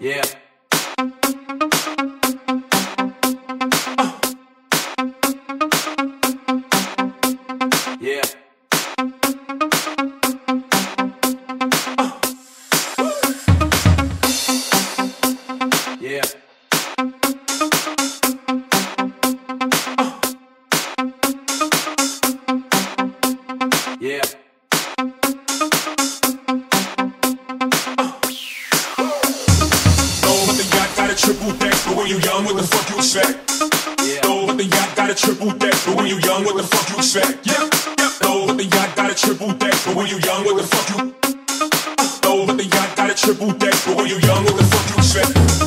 Yeah. The fuck you expect? Yeah. Know what the yacht got a triple deck, but when you young, what the fuck you expect? Yeah, yeah. Know what the yacht got a triple deck, but when you young, what the fuck you? Know what the yacht got a triple deck, but when you young, what the fuck you expect?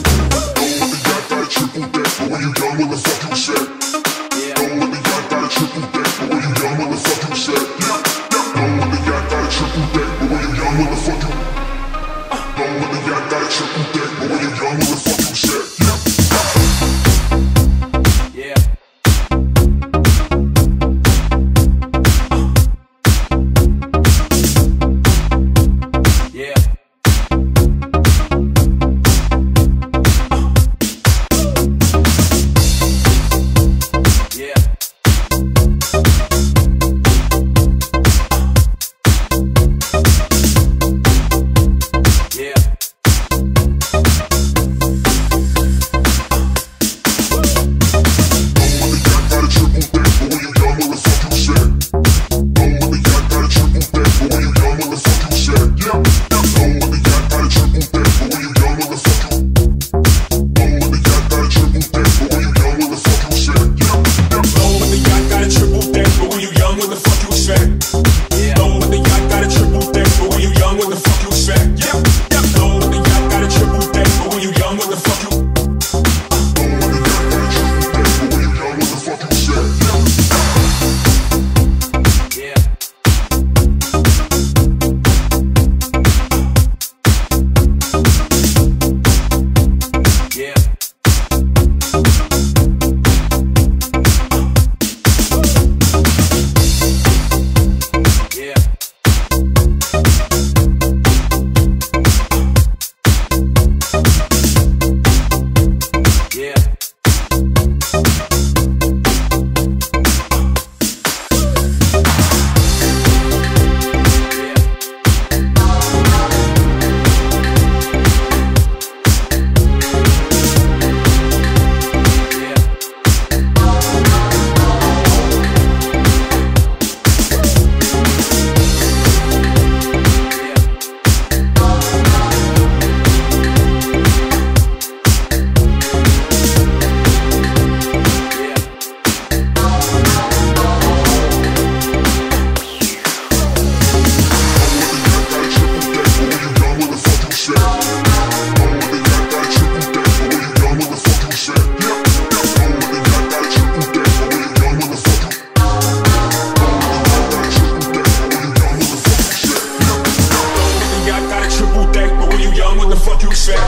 Expect?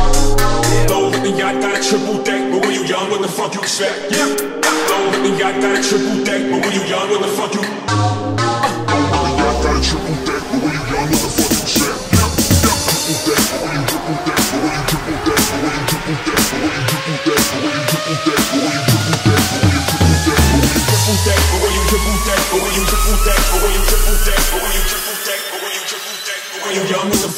What the yacht got a triple deck, but when you young, what the fuck you expect? Yeah. What the yacht got a triple deck, but when you young, what the fuck you? What the yacht got a triple deck, but when you young, what the fuck you expect? You young, what the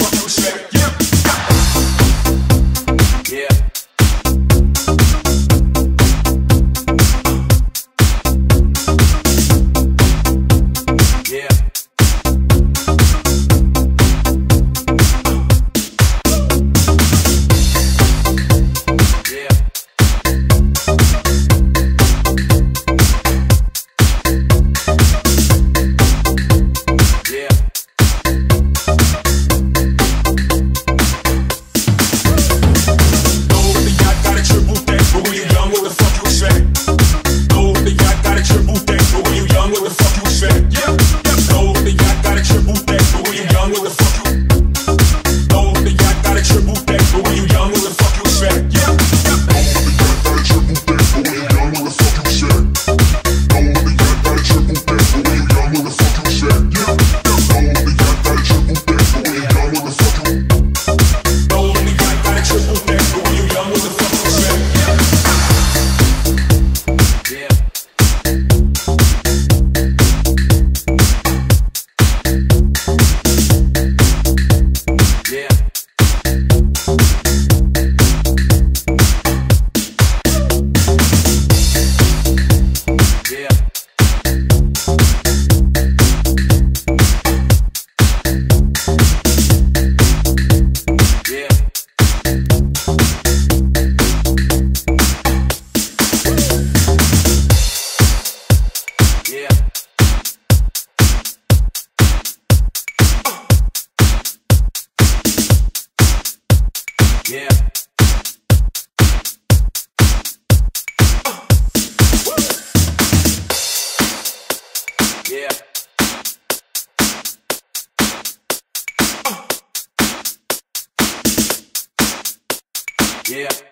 Yeah. Yeah. Yeah.